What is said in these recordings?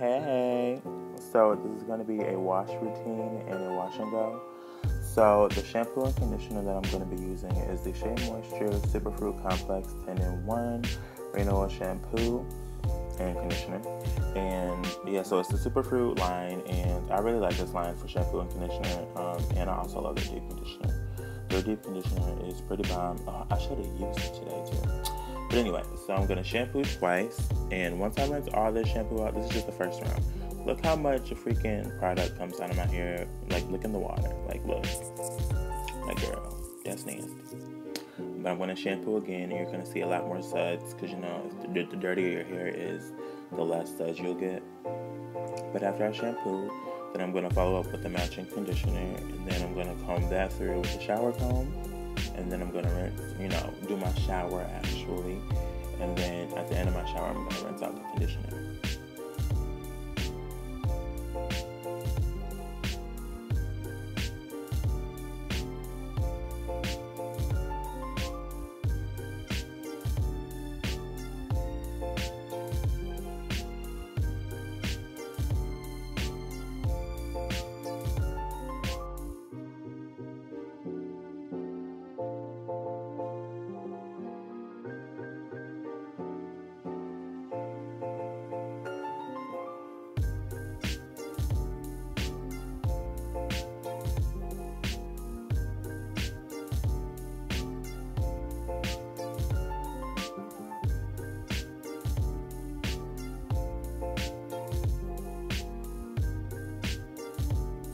Hey, so this is going to be a wash routine and a wash and go. So the shampoo and conditioner that I'm going to be using is the Shea Moisture Superfruit Complex 10 in 1 Rain Oil Shampoo and Conditioner. And yeah, so it's the Superfruit line, and I really like this line for shampoo and conditioner. Um, and I also love the deep conditioner. Their deep conditioner is pretty bomb. Oh, I should have used it today too. But anyway, so I'm gonna shampoo twice, and once I rinse all this shampoo out, this is just the first round. Look how much freaking product comes out of my hair. Like, look in the water. Like, look. Like, girl, that's nasty. But I'm gonna shampoo again, and you're gonna see a lot more suds, because you know, the, the dirtier your hair is, the less suds you'll get. But after I shampoo, then I'm gonna follow up with the matching conditioner, and then I'm gonna comb that through with a shower comb and then I'm gonna you know, do my shower actually, and then at the end of my shower, I'm gonna rinse out the conditioner.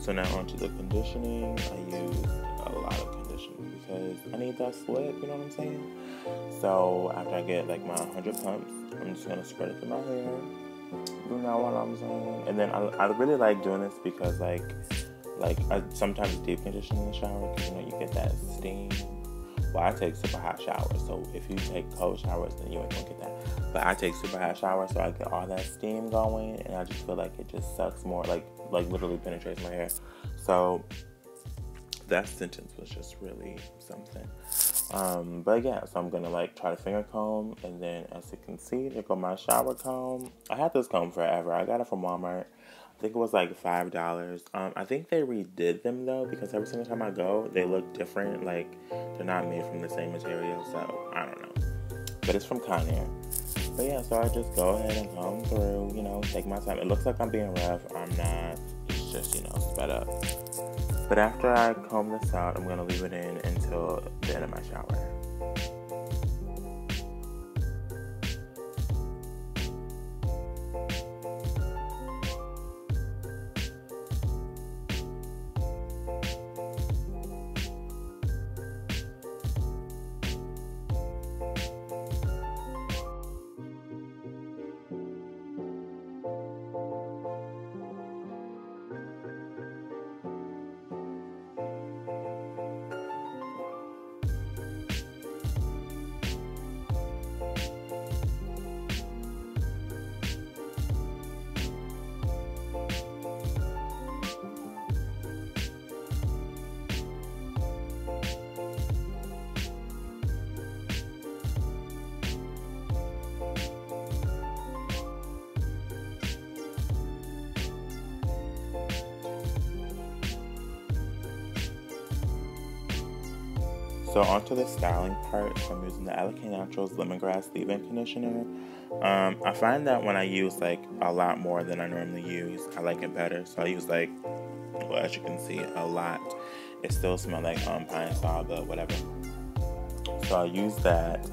So now onto the conditioning. I use a lot of conditioning because I need that slip, you know what I'm saying? So after I get like my 100 pumps, I'm just gonna spread it through my hair. You know what I'm saying? And then I, I really like doing this because like like I sometimes deep condition in the shower because you know you get that steam. Well, I take super hot showers, so if you take cold showers, then you ain't gonna get that. But I take super hot showers, so I get all that steam going, and I just feel like it just sucks more, like like literally penetrates my hair. So that sentence was just really something. Um, but yeah, so I'm gonna like try to finger comb, and then as you can see, there go my shower comb. I had this comb forever. I got it from Walmart. I think it was like five dollars. Um, I think they redid them though because every single time I go, they look different. Like they're not made from the same material, so I don't know. But it's from Conair. But yeah, so I just go ahead and comb through. You know, take my time. It looks like I'm being rough. I'm not. It's just you know sped up. But after I comb this out, I'm gonna leave it in until the end of my shower. So onto the styling part, so I'm using the Alikay Naturals Lemongrass Leave-In Conditioner. Um, I find that when I use like a lot more than I normally use, I like it better. So I use like, well, as you can see, a lot. It still smells like um, Pine-Sol, but whatever. So I use that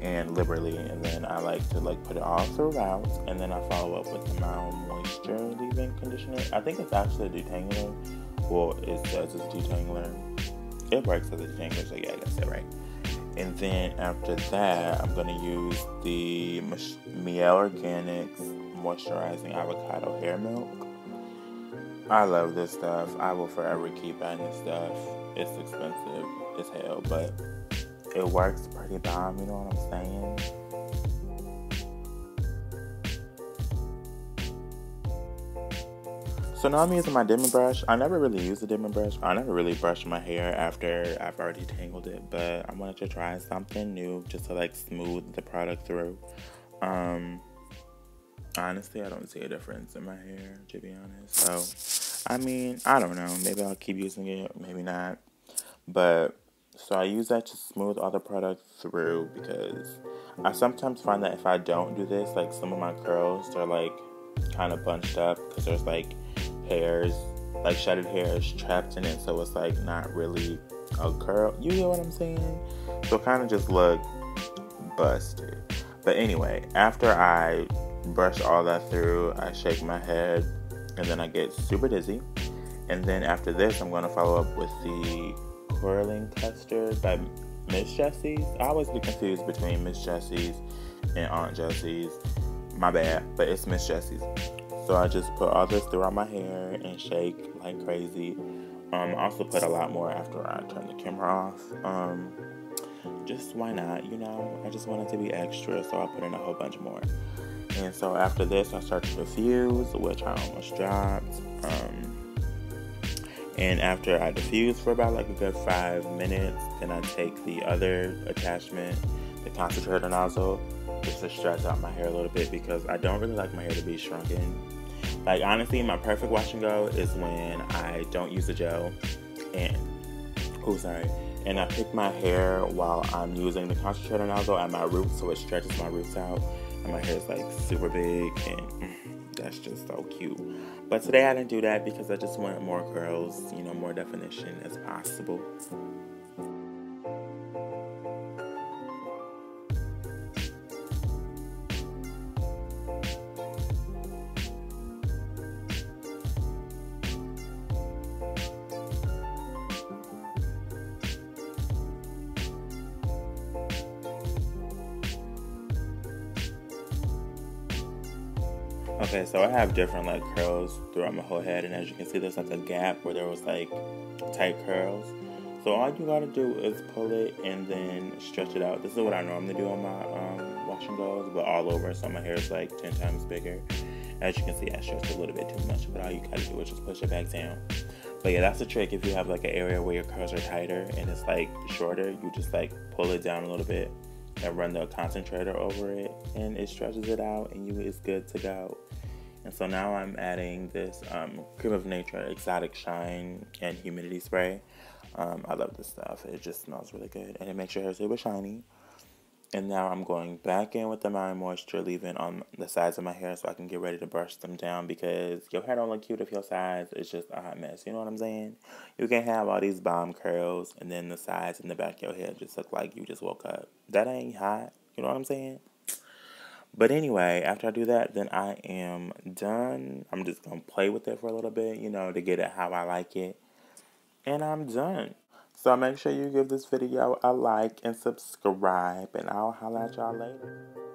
and liberally, and then I like to like put it all throughout, and then I follow up with the mild moisture leave-in conditioner. I think it's actually a detangler. Well, it says it's detangler it works as a detangler, so yeah, I got that right. And then after that, I'm gonna use the Mielle Organics Moisturizing Avocado Hair Milk. I love this stuff. I will forever keep buying this stuff. It's expensive as hell, but it works pretty bomb, you know what I'm saying? So now I'm using my Denman brush. I never really used the Denman brush. I never really brushed my hair after I've already tangled it, but I wanted to try something new just to like smooth the product through. Um, honestly, I don't see a difference in my hair, to be honest. So, I mean, I don't know. Maybe I'll keep using it, maybe not. But, so I use that to smooth all the products through because I sometimes find that if I don't do this, like some of my curls are like kind of bunched up because there's like hairs, like shedded hairs trapped in it. So it's like not really a curl. You get what I'm saying? So it kind of just look busted. But anyway, after I brush all that through, I shake my head, and then I get super dizzy. And then after this, I'm going to follow up with the Curling Custard by Miss Jessie's. I always get confused between Miss Jessie's and Aunt Jessie's. My bad, but it's Miss Jessie's. So I just put all this throughout my hair and shake like crazy. Um, I also put a lot more after I turned the camera off. Um, just why not, you know? I just wanted to be extra, so I put in a whole bunch more. And so after this, I start to diffuse, which I almost dropped. Um, and after I diffuse for about like a good five minutes, then I take the other attachment, the concentrator nozzle, just to stretch out my hair a little bit because I don't really like my hair to be shrunken. Like honestly, my perfect wash and go is when I don't use the gel and oh sorry, and I pick my hair while I'm using the concentrator nozzle at my roots so it stretches my roots out and my hair is like super big and mm, that's just so cute. But today I didn't do that because I just wanted more curls, you know, more definition as possible. Okay, so I have different like curls throughout my whole head, and as you can see, there's like a gap where there was like tight curls. So all you gotta do is pull it and then stretch it out. This is what I normally do on my um, wash and goes, but all over, so my hair is like 10 times bigger. As you can see, I stretched a little bit too much, but all you gotta do is just push it back down. But yeah, that's the trick. If you have like an area where your curls are tighter and it's like shorter, you just like pull it down a little bit and run the concentrator over it, and it stretches it out, and you it's good to go. And so now I'm adding this um, Cream of Nature Exotic Shine and Humidity Spray. Um, I love this stuff. It just smells really good and it makes your hair super shiny. And now I'm going back in with the Mind Moisture, leaving on the sides of my hair so I can get ready to brush them down because your hair don't look cute if your sides is just a hot mess. You know what I'm saying? You can have all these bomb curls and then the sides and the back of your hair just look like you just woke up. That ain't hot. You know what I'm saying? But anyway, after I do that, then I am done. I'm just going to play with it for a little bit, you know, to get it how I like it. And I'm done. So make sure you give this video a like and subscribe, and I'll holla at y'all later.